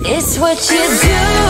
It's what you do.